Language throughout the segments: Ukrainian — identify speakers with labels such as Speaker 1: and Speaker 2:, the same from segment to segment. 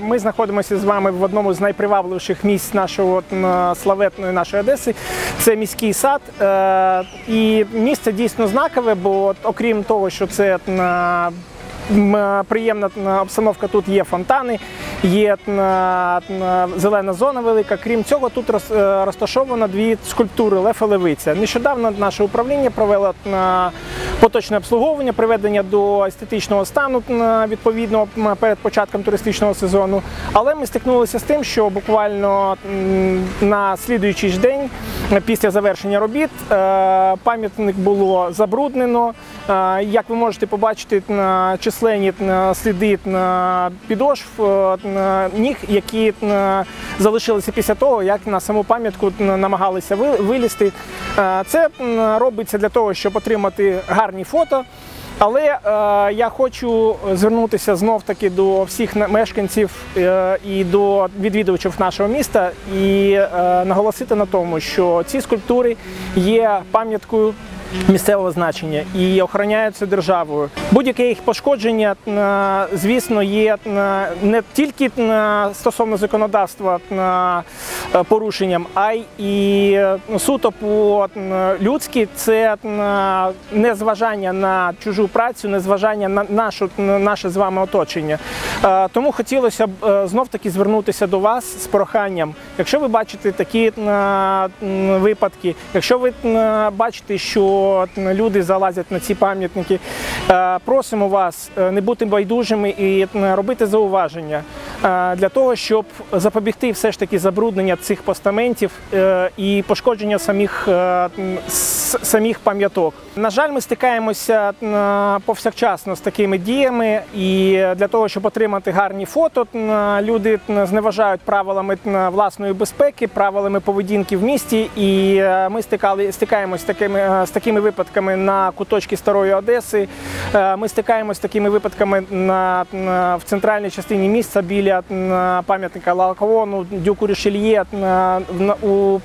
Speaker 1: Ми знаходимося з вами в одному з найпривабливіших місць нашого славетної нашої Одеси. Це міський сад. Е, І місце дійсно знакове, бо окрім того, що це приємна обстановка, тут є фонтани, є зелена зона велика. Крім цього, тут е, розташовано дві скульптури Лев і Левиця. Нещодавно наше управління провело поточне обслуговування, приведення до естетичного стану відповідного відповідно перед початком туристичного сезону. Але ми стикнулися з тим, що буквально на слідуючий ж день після завершення робіт е, пам'ятник було забруднено. Е, Як ви можете побачити, численні сліди підошв е, ніг, які залишилися після того, як на саму пам'ятку намагалися ви- вилізти. Е, Це робиться для того, щоб отримати гарні фото. Але е, я хочу звернутися знов таки до всіх мешканців е, і до відвідувачів нашого міста і е, наголосити на тому, що ці скульптури є пам'яткою місцевого значення і охороняються державою. Будь-яке їх пошкодження, е, звісно, є е, не тільки е, стосовно законодавства порушенням, а й суто по людськи це незважання на чужу працю, незважання на нашу наше з вами оточення. Тому хотілося б знов таки звернутися до вас з проханням. Якщо ви бачите такі випадки, якщо ви бачите, що люди залазять на ці пам'ятники, е, просимо вас е, не бути байдужими і е, робити зауваження для того, щоб запобігти все ж таки забруднення цих постаментів е, і пошкодження самих, е, самих пам'яток. На жаль, ми стикаємося е, повсякчасно з такими діями, і для того, щоб отримати гарні фото, е, люди е, зневажають правилами е, власної безпеки, правилами поведінки в місті. І е, ми стикали, стикаємось з такими, е, з такими випадками на куточки Старої Одеси. Е, Ми стикаємось з такими випадками на, на- в центральній частині міста біля пам'ятника Лалкавону, Дюку Рішельє, на, на,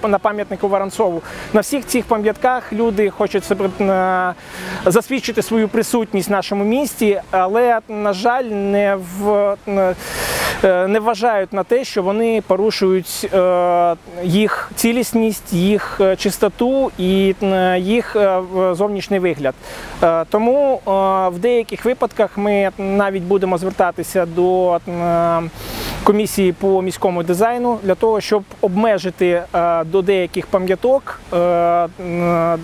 Speaker 1: на пам'ятнику Воронцову. На всіх цих пам'ятках люди хочуть себе м, засвідчити свою присутність в нашому місті, але, на жаль, не в е, не вважають на те, що вони порушують е, їх цілісність, їх е, чистоту і е, їх е, зовнішній вигляд. Е, Тому е, в деяких випадках ми навіть будемо звертатися до е, комісії по міському дизайну для того, щоб обмежити е, до деяких пам'яток е, е,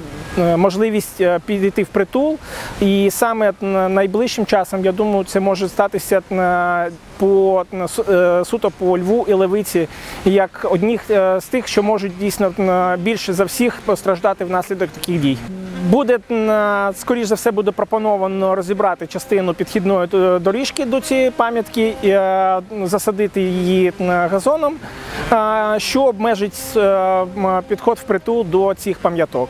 Speaker 1: можливість підійти в притул. І саме найближчим часом, я думаю, це може статися по суто по Льву і Левиці, як одних е, з тих, що можуть дійсно більше за всіх постраждати внаслідок таких дій. Буде скоріш за все буде пропоновано розібрати частину підхідної доріжки до цієї пам'ятки, і, е, її газоном, е, що обмежить е, підход впритул до цих пам'яток.